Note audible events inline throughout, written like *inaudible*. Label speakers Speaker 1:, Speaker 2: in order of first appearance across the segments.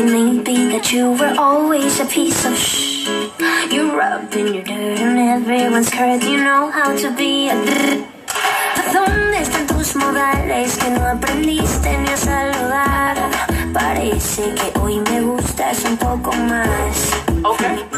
Speaker 1: It may be that you were always a piece of shh. You rub in your dirt on everyone's curve. You know how to be a ¿Dónde están tus modales que no aprendiste ni a saludar? Parece que hoy me gustas un poco más.
Speaker 2: Okay.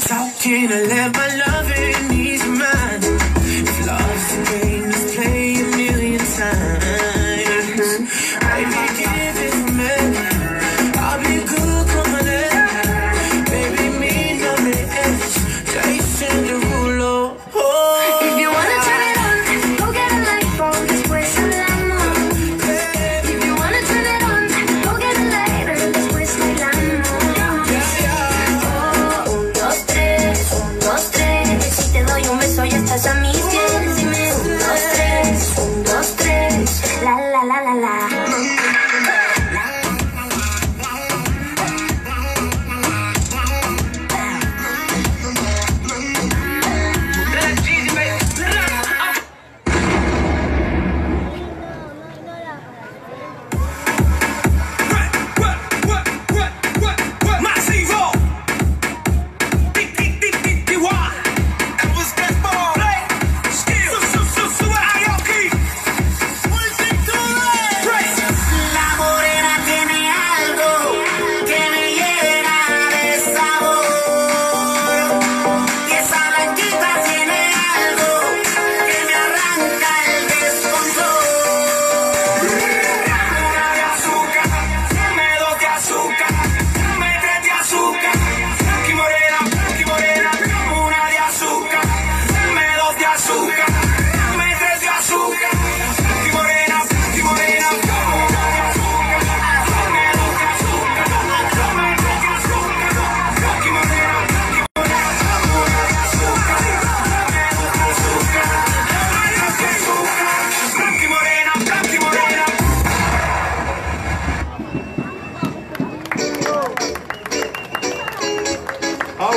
Speaker 1: to
Speaker 3: talk. I let my
Speaker 4: love?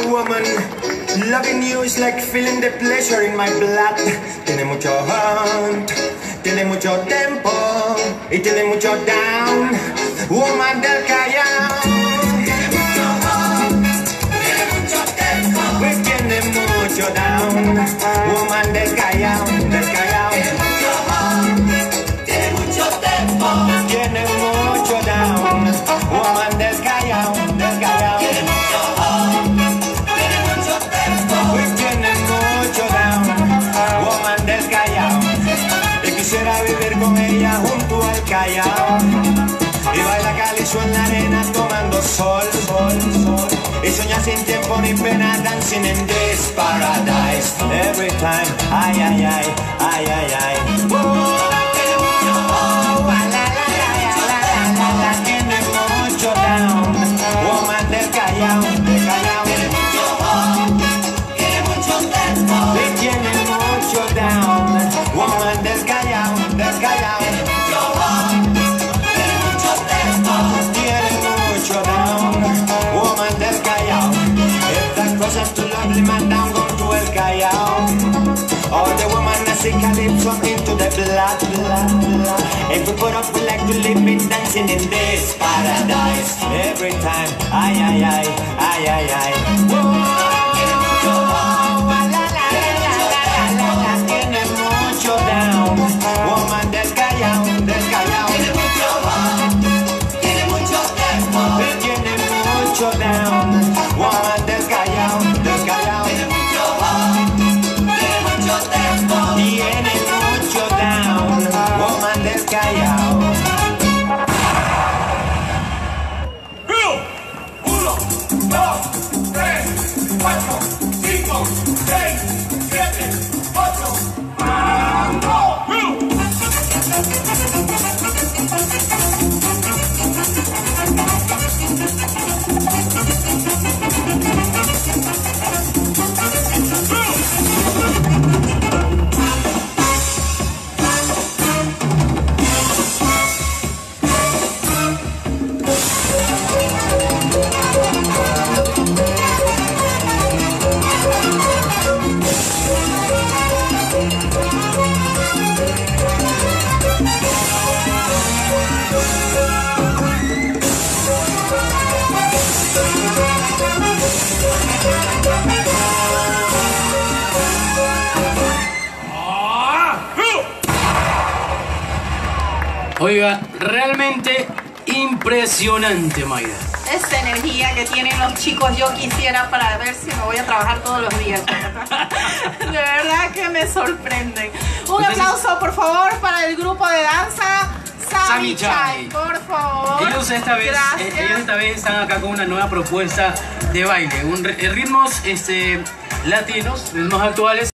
Speaker 4: woman. Loving you is like feeling the pleasure in my blood. Tiene mucho hunt Tiene mucho tempo Y tiene mucho down. Woman Luis tienes mucho down, woman del Y quisiera vivir con ella junto al Callao. Y baila calizo en la arena tomando sol, sol, sol. Y soñar sin tiempo ni pena, dancing in this paradise. Every time, ay, ay, ay, ay, ay, ay. Musically from into the blood, blood, blood. If we put up, we like to live it dancing in this paradise. Every time, ay, ay, ay, ay, ay, ay. Woman Tiene mucho voz, tiene mucho tempo Tiene mucho down Woman del callao, getting what you're down. Woman,
Speaker 5: this.
Speaker 6: Oiga, realmente impresionante, Mayra.
Speaker 7: Esa energía que tienen los chicos yo quisiera para ver si me voy a trabajar todos los días. *laughs* De verdad que me sorprenden. Un aplauso por favor para el grupo Sami Chai, por favor.
Speaker 6: Ellos esta vez, eh, ellos esta vez están acá con una nueva propuesta de baile, un, ri- ritmos este, latinos, ritmos actuales.